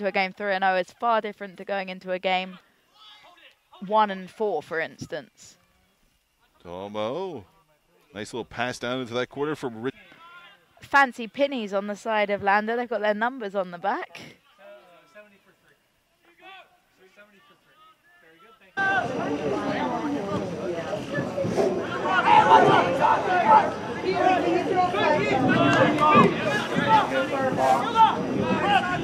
into a game 3 and 0 is far different to going into a game 1 and 4, for instance. Tomo. Nice little pass down into that quarter from Rich. Fancy pinnies on the side of Lander. They've got their numbers on the back. Oh,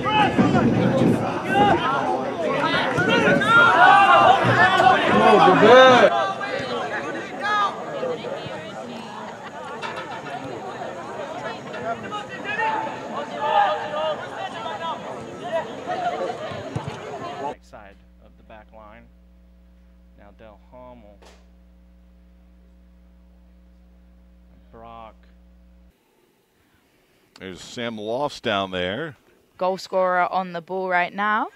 side of the back line. Now Del Hummel. Brock. There's Sam Lofts down there. Goal scorer on the ball right now.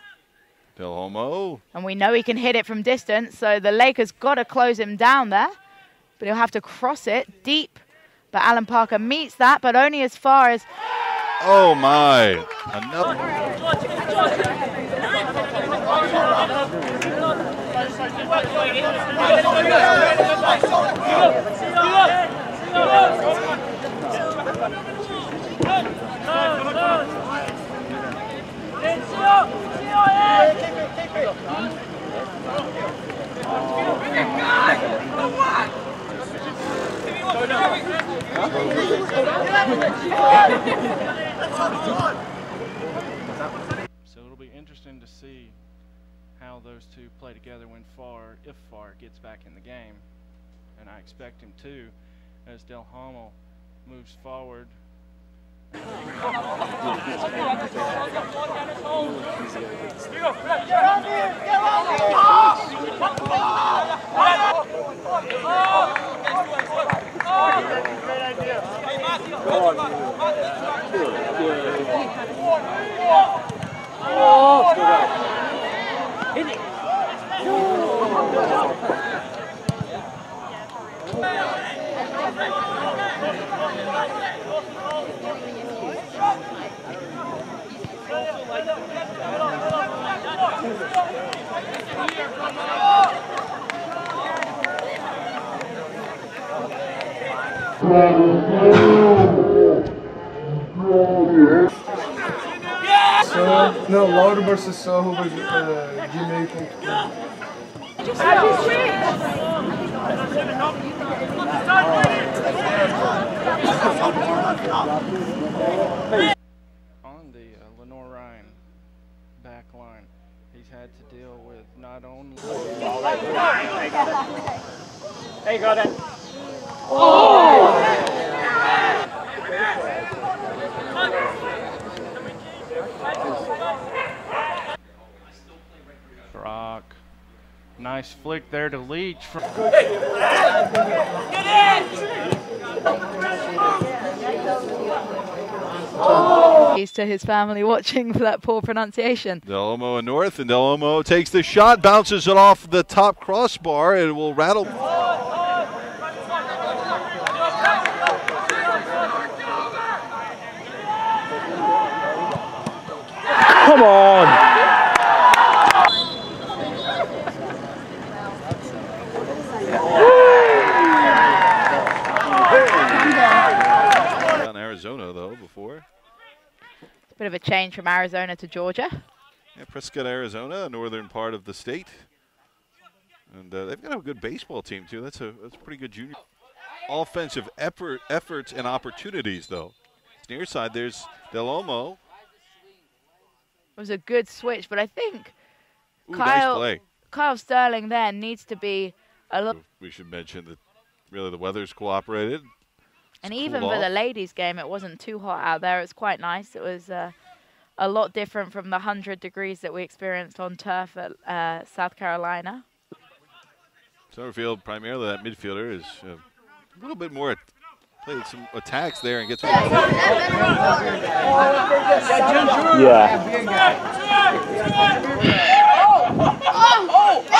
Del Homo. And we know he can hit it from distance, so the Lakers got to close him down there. But he'll have to cross it deep. But Alan Parker meets that, but only as far as. Oh my. Another. So it'll be interesting to see how those two play together when Farr, if Farr gets back in the game. And I expect him to, as Delhommelle moves forward. Oh, So, no, Lauder versus Soho versus uh, Jamaican. On the uh, Lenore Ryan back line, he's had to deal with not only. There you go then. Brock. Nice flick there to Leach from. He's to his family watching for that poor pronunciation. Del Homo in north, and Del Homo takes the shot, bounces it off the top crossbar, and it will rattle. Come on. Down Arizona, though, before. Bit of a change from Arizona to Georgia. Yeah, Prescott, Arizona, northern part of the state. And uh, they've got a good baseball team, too. That's a, that's a pretty good junior. Offensive effort, efforts and opportunities, though. Near side, there's Del Olmo. It was a good switch, but I think Ooh, Kyle nice. Kyle Sterling there needs to be a little. We should mention that really the weather's cooperated. And It's even cooled for the ladies' game, it wasn't too hot out there. It was quite nice. It was uh, a lot different from the 100 degrees that we experienced on turf at uh, South Carolina. Summerfield, primarily that midfielder, is uh, a little bit more. Played some attacks there and gets. Yeah. Wait, what?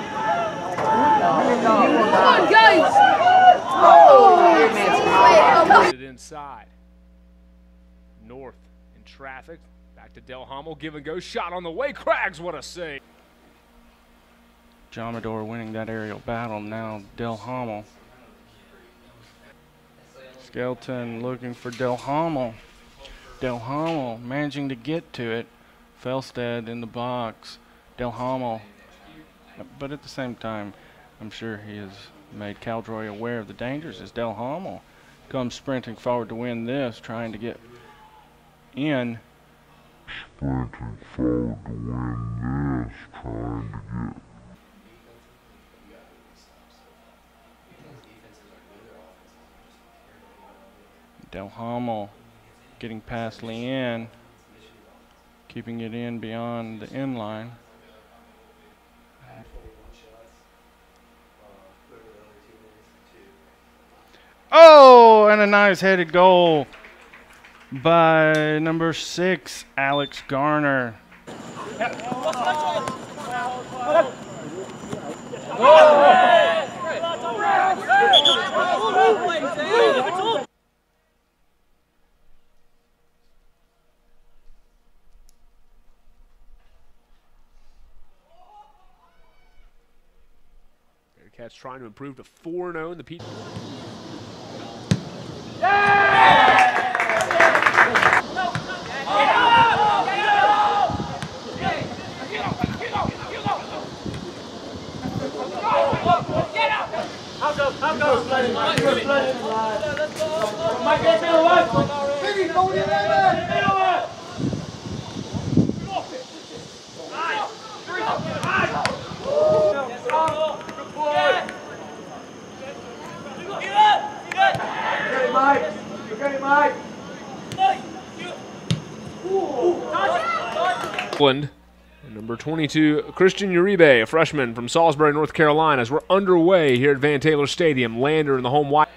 Come on, guys. Oh. it inside. North in traffic. Back to Delhommelle. Give and go. Shot on the way. Craggs, what a save. Jomador winning that aerial battle. Now Delhommelle. Skelton looking for Delhommelle. Del Hommel managing to get to it. Felstead in the box. Delhommelle. But at the same time, I'm sure he has made Caldroy aware of the dangers as Delhommelle comes sprinting forward to win this, trying to get in. sprinting forward to win this, trying to get Delhommelle getting past Leanne, keeping it in beyond the end line. Oh, and a nice headed goal by number six, Alex Garner. Bearcats trying to improve to 4 0 in the Pete. Number 22, Christian Uribe, a freshman from Salisbury, North Carolina, as we're underway here at Van Taylor Stadium. Lander in the home wide.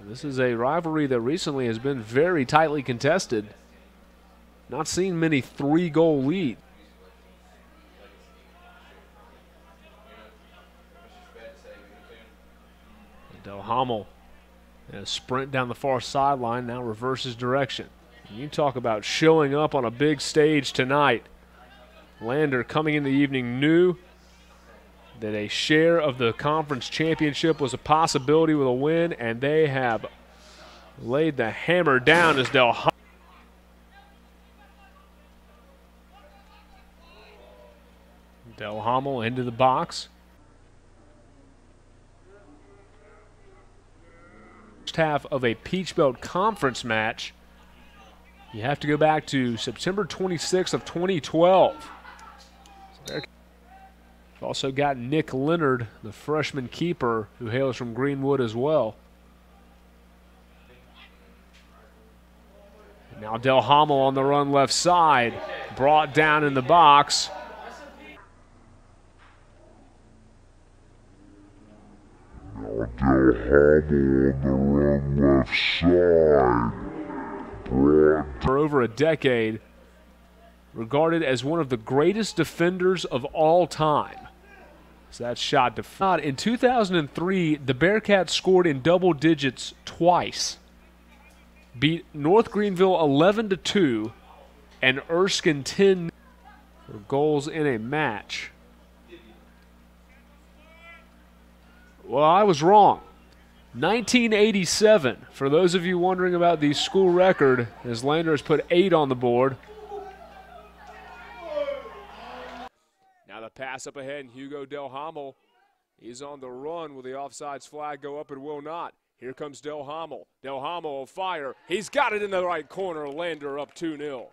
This is a rivalry that recently has been very tightly contested. Not seen many three goal lead. Del a sprint down the far sideline now reverses direction. You talk about showing up on a big stage tonight. Lander coming in the evening knew that a share of the conference championship was a possibility with a win, and they have laid the hammer down as Del Hommel. Into the box. First half of a Peach Belt Conference match. You have to go back to September 26th of 2012. We've also got Nick Leonard, the freshman keeper, who hails from Greenwood as well. Now Delhommelle on the run left side, brought down in the box. Delhommelle on the run left side. For over a decade, regarded as one of the greatest defenders of all time. So that shot to in 2003, the Bearcats scored in double digits twice. Beat North Greenville 11 to 2 and Erskine 10 for goals in a match. Well, I was wrong. 1987, for those of you wondering about the school record, as Lander has put eight on the board. Now the pass up ahead, and Hugo Delhommelle He's on the run. Will the offsides flag go up? It will not. Here comes Del Hamel. Del Hamel will fire. He's got it in the right corner. Lander up 2 0.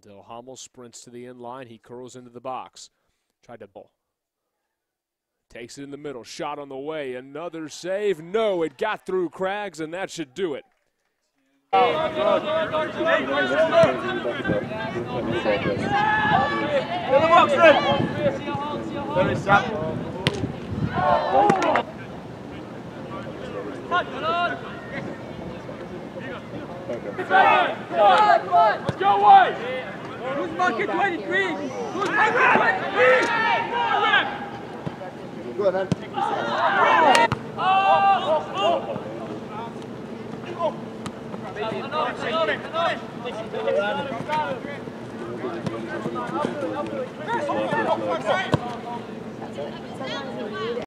Del Hamel sprints to the end line. He curls into the box. Tried to ball. Takes it in the middle. Shot on the way. Another save. No, it got through Craggs, and that should do it. Let's go, White! Who's marking 23? Who's marking 23? Go ahead. Oh,